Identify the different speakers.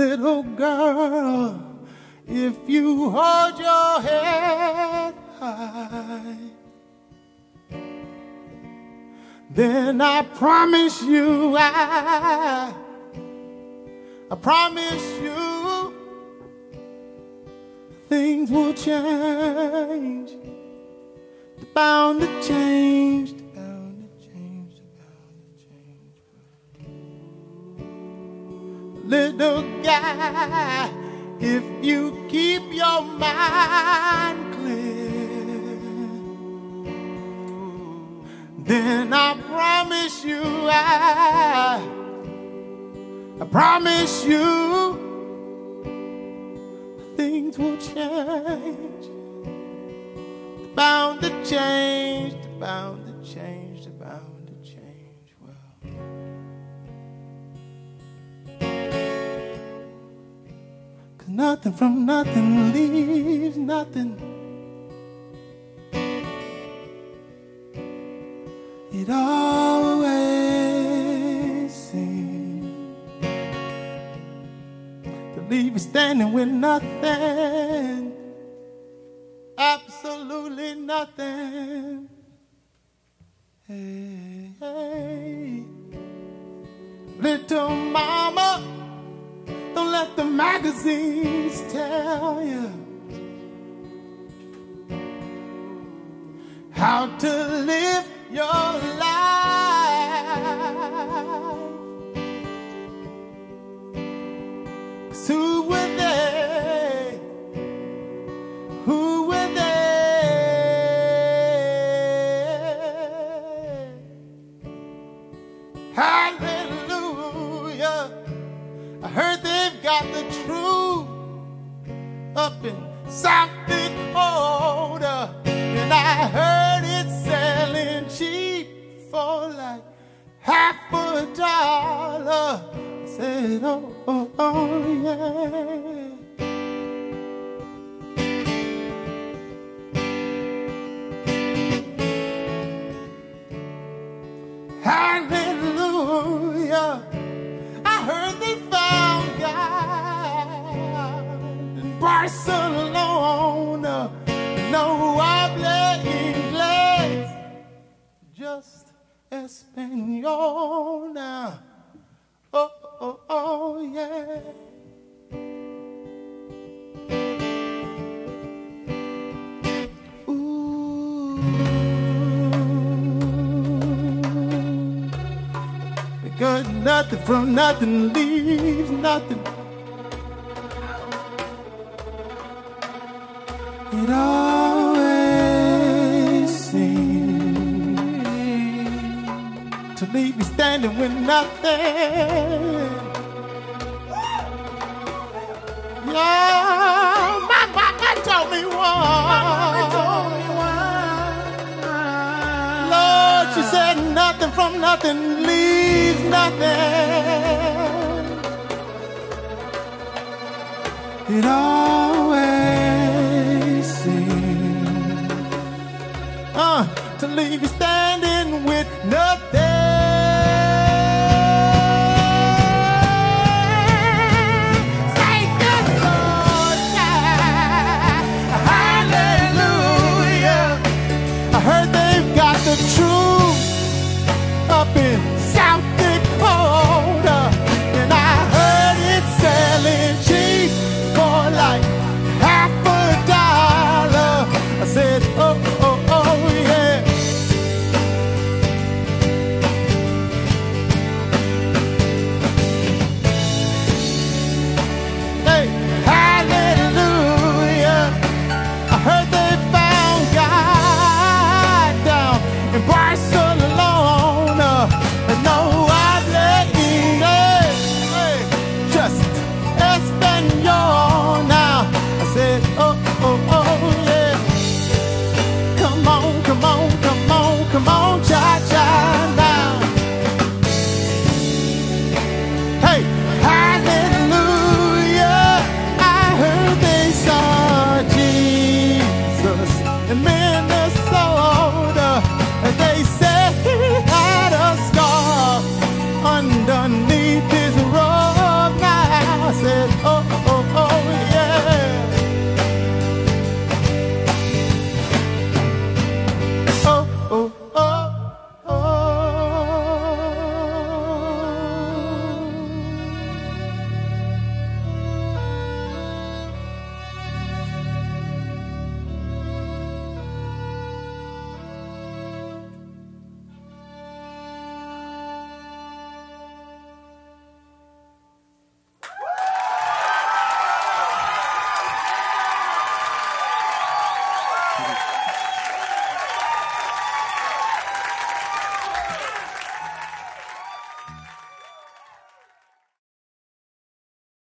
Speaker 1: Little girl, if you hold your head high, then I promise you, I, I promise you, things will change. Bound to change, Little guy, if you keep your mind clear, then I promise you, I, I promise you, things will change. Bound to change, bound to change, nothing from nothing leaves nothing. It always seems to leave you standing with nothing absolutely nothing. Hey, hey. Little mama, let the magazines tell you how to live your life. Up in South Dakota. And I heard it selling cheap for like half a dollar. I said, oh, oh, oh, yeah. Hallelujah. In Barcelona. Uh, no habla inglés, just Espanol now. Oh, oh, oh, yeah. Ooh. Because nothing from nothing leaves nothing. It always seems to leave me standing with nothing. Yeah, my mama told me. Lord, she said nothing from nothing leaves nothing. It always to leave you standing.